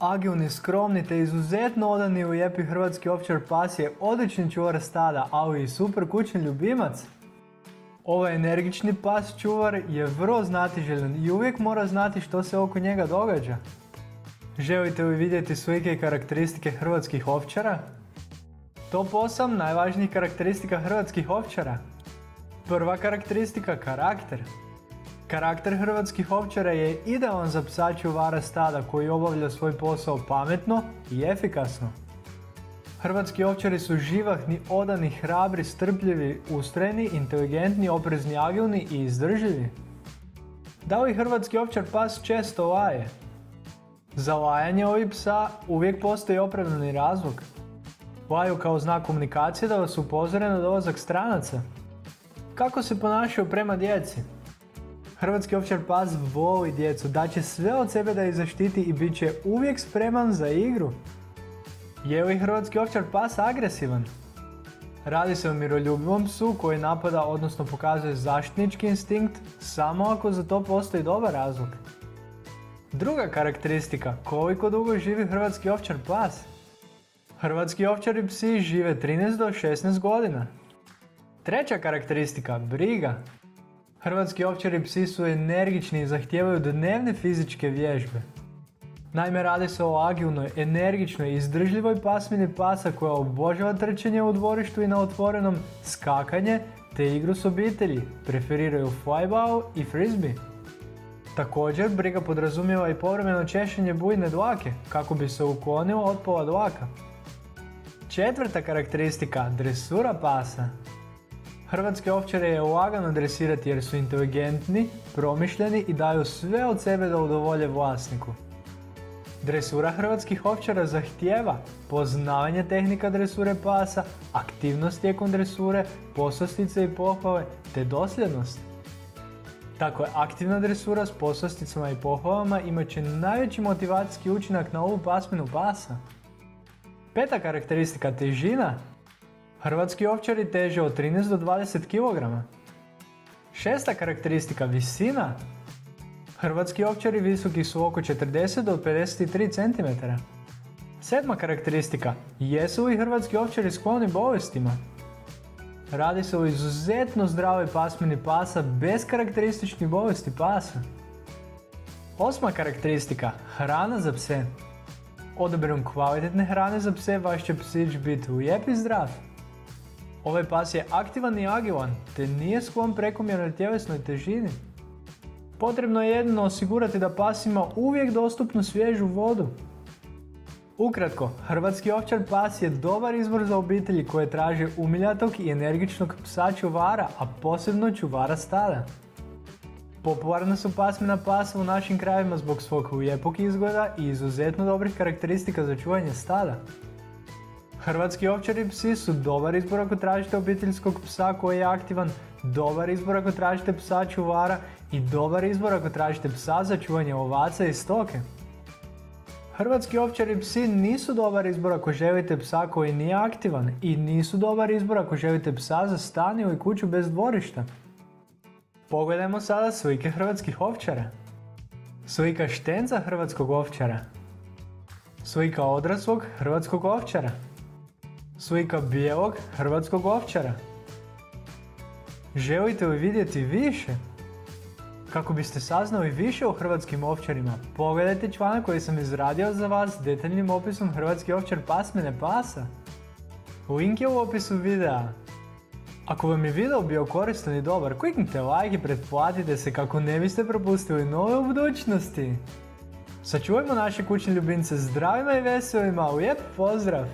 Agilni, skromni te izuzetno odani u lijepi hrvatski ovčar pas je odlični čuvar stada, ali i super kućni ljubimac. Ovaj energični pas čuvar je vrlo znatiželjan i uvijek mora znati što se oko njega događa. Želite li vidjeti slike i karakteristike hrvatskih ovčara? Top 8 najvažnijih karakteristika hrvatskih ovčara. Prva karakteristika karakter. Karakter hrvatskih ovčara je idealan za psa čuvara stada koji obavlja svoj posao pametno i efikasno. Hrvatski ovčari su živahni, odani, hrabri, strpljivi, ustrajni, inteligentni, oprezni, agilni i izdržljivi. Da li hrvatski ovčar pas često laje? Za lajanje ovih psa uvijek postoji opravdani razlog. Laju kao znak komunikacije da vas upozore na dolazak stranaca. Kako se ponašaju prema djeci? Hrvatski ovčar pas voli djecu, daće sve od sebe da ih zaštiti i bit će uvijek spreman za igru. Je li hrvatski ovčar pas agresivan? Radi se o miroljubivom psu koji napada odnosno pokazuje zaštitnički instinkt samo ako za to postoji dobar razlog. Druga karakteristika, koliko dugo živi hrvatski ovčar pas? Hrvatski ovčari psi žive 13 do 16 godina. Treća karakteristika, briga. Hrvatski ovčari psi su energični i zahtijevaju dnevne fizičke vježbe. Naime, radi se o agilnoj, energičnoj i izdržljivoj pasmini pasa koja obožava trčanje u dvorištu i na otvorenom, skakanje te igru s obitelji, preferiraju flyball i frisbee. Također, briga podrazumijeva i povremeno češenje bujne dlake kako bi se uklonilo od pola dlaka. Četvrta karakteristika, dresura pasa. Hrvatske ovčare je lagano dresirati jer su inteligentni, promišljeni i daju sve od sebe da udovolje vlasniku. Dresura hrvatskih ovčara zahtijeva poznavanje tehnika dresure pasa, aktivnost tijekom dresure, poslastice i pohvale te dosljednost. Tako je aktivna dresura s poslasticama i pohvalama imat će najveći motivacijski učinak na ovu pasminu pasa. Peta karakteristika težina. Hrvatski ovčari teže od 13 do 20 kg. Šesta karakteristika visina. Hrvatski ovčari visoki su oko 40 do 53 cm. Sedma karakteristika. Jesu li hrvatski ovčari skloni bolestima? Radi se o izuzetno zdravoj pasmini pasa bez karakterističnih bolesti pasa. Osma karakteristika. Hrana za pse. Odabirom kvalitetne hrane za pse vaš će psić biti lijep i zdrav. Ovaj pas je aktivan i agilan, te nije sklon prekomjernoj tjelesnoj težini. Potrebno je jedino osigurati da pas ima uvijek dostupnu svježu vodu. Ukratko, hrvatski ovčar pas je dobar izbor za obitelji koje traže umiljatog i energičnog psa čuvara, a posebno čuvara stada. Popularna su pasmina pasa u našim krajevima zbog svog lijepog izgleda i izuzetno dobrih karakteristika za čuvanje stada. Hrvatski ovčari psi su dobar izbor ako tražite obiteljskog psa koji je aktivan, dobar izbor ako tražite psa čuvara i dobar izbor ako tražite psa za čuvanje ovaca i stoke. Hrvatski ovčari psi nisu dobar izbor ako želite psa koji nije aktivan i nisu dobar izbor ako želite psa za stan ili kuću bez dvorišta. Pogledajmo sada slike hrvatskih ovčara. Slika štenca hrvatskog ovčara. Slika odraslog hrvatskog ovčara. Slika bijelog hrvatskog ovčara. Želite li vidjeti više? Kako biste saznali više o hrvatskim ovčarima, pogledajte članak koji sam izradio za vas detaljnim opisom hrvatski ovčar pasmene pasa. Link je u opisu videa. Ako vam je video bio koristan i dobar, kliknite like i pretplatite se kako ne biste propustili nove u budućnosti. Sačuvajmo naše kućne ljubimce zdravima i veselima, lijep pozdrav!